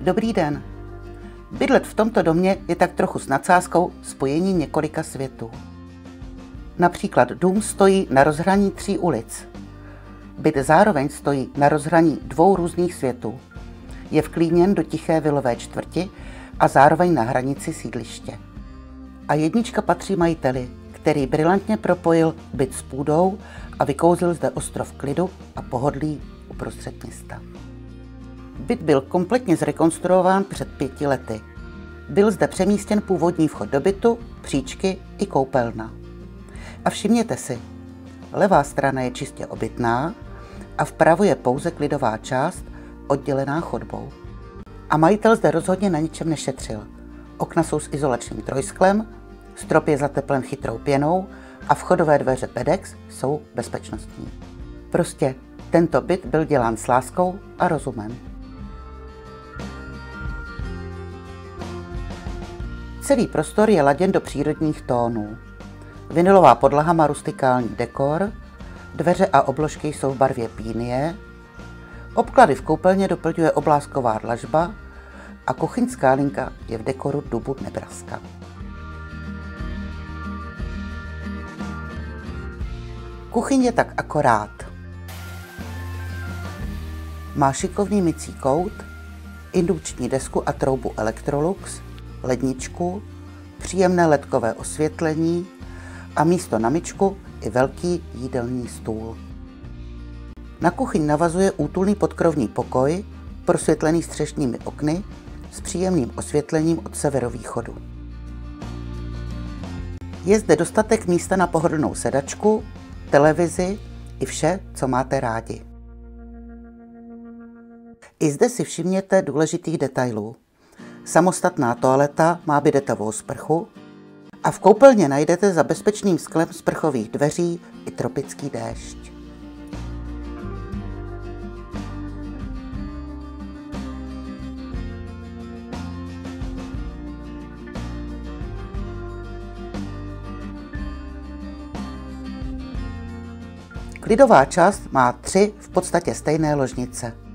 Dobrý den. Bydlet v tomto domě je tak trochu s nadsázkou spojení několika světů. Například dům stojí na rozhraní tří ulic. Byt zároveň stojí na rozhraní dvou různých světů. Je vklíněn do tiché vilové čtvrti a zároveň na hranici sídliště. A jednička patří majiteli, který brilantně propojil byt s půdou a vykouzlil zde ostrov klidu a pohodlí uprostřed města. Byt byl kompletně zrekonstruován před pěti lety. Byl zde přemístěn původní vchod do bytu, příčky i koupelna. A všimněte si, levá strana je čistě obytná a vpravo je pouze klidová část, oddělená chodbou. A majitel zde rozhodně na ničem nešetřil. Okna jsou s izolačním trojsklem, strop je zateplen chytrou pěnou a vchodové dveře PEDEX jsou bezpečnostní. Prostě tento byt byl dělán s láskou a rozumem. Celý prostor je laděn do přírodních tónů. Vinilová podlaha má rustikální dekor, dveře a obložky jsou v barvě pínie, obklady v koupelně doplňuje oblásková dlažba a kuchyňská linka je v dekoru dubu Nebraska. Kuchyň je tak akorát. Má šikovný mycí kout, indukční desku a troubu Electrolux, ledničku, příjemné ledkové osvětlení a místo na myčku i velký jídelní stůl. Na kuchyň navazuje útulný podkrovní pokoj, prosvětlený střešními okny s příjemným osvětlením od severovýchodu. Je zde dostatek místa na pohodlnou sedačku, televizi i vše, co máte rádi. I zde si všimněte důležitých detailů. Samostatná toaleta má bidetovou sprchu a v koupelně najdete za bezpečným sklem sprchových dveří i tropický déšť. Klidová část má tři v podstatě stejné ložnice.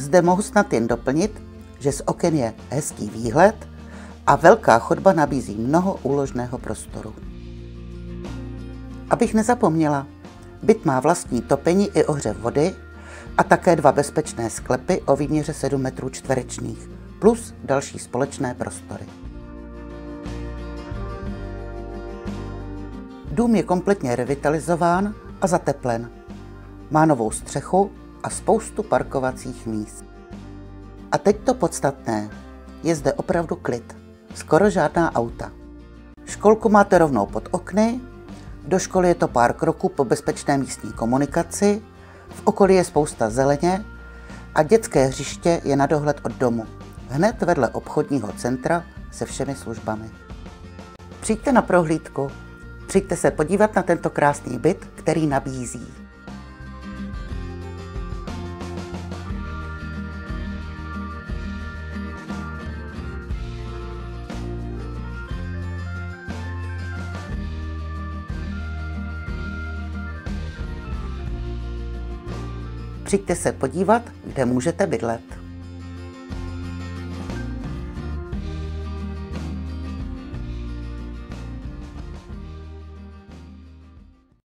Zde mohu snad jen doplnit, že z oken je hezký výhled a velká chodba nabízí mnoho úložného prostoru. Abych nezapomněla, byt má vlastní topení i ohřev vody a také dva bezpečné sklepy o výměře 7 metrů čtverečních plus další společné prostory. Dům je kompletně revitalizován a zateplen. Má novou střechu a spoustu parkovacích míst. A teď to podstatné. Je zde opravdu klid. Skoro žádná auta. Školku máte rovnou pod okny, do školy je to pár kroků po bezpečné místní komunikaci, v okolí je spousta zeleně a dětské hřiště je na dohled od domu, hned vedle obchodního centra se všemi službami. Přijďte na prohlídku, přijďte se podívat na tento krásný byt, který nabízí. Přijďte se podívat, kde můžete bydlet.